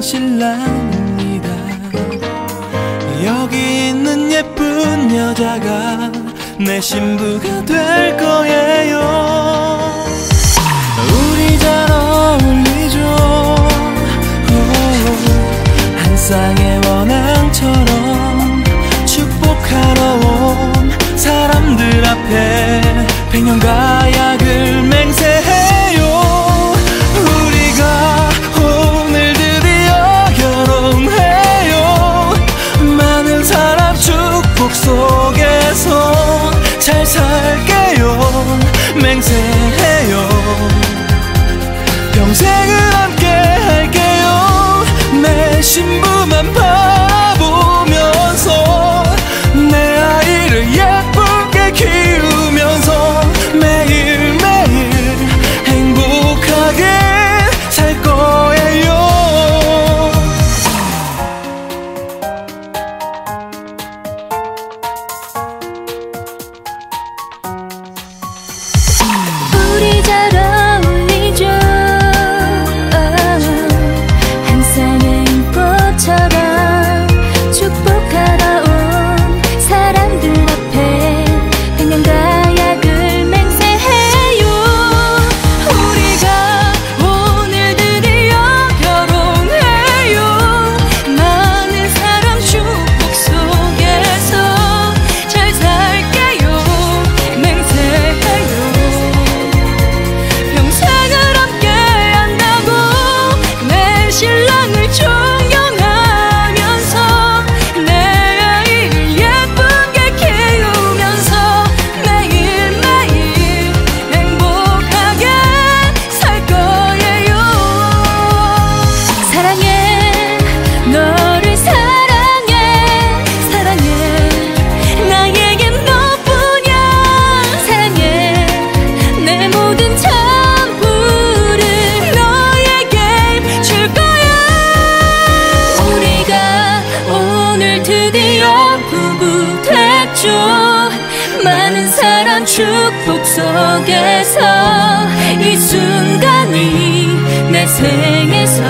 신랑입니다. 여기 있는 예쁜 여자가 내 신부가 될 거예요. 우리 잘 어울리죠. 오, 한 쌍의 원앙처럼 축복하러 온 사람들 앞에 백년가 맹세해요. 평생을 함께 할게요. 내 신부 너를 사랑해. 사랑해. 나에겐 너뿐이야. 사랑해. 내 모든 전부를 너에게 줄 거야. 우리가 오늘 드디어 부부 됐죠. 많은 사람 축복 속에서 이 순간이 내 생에서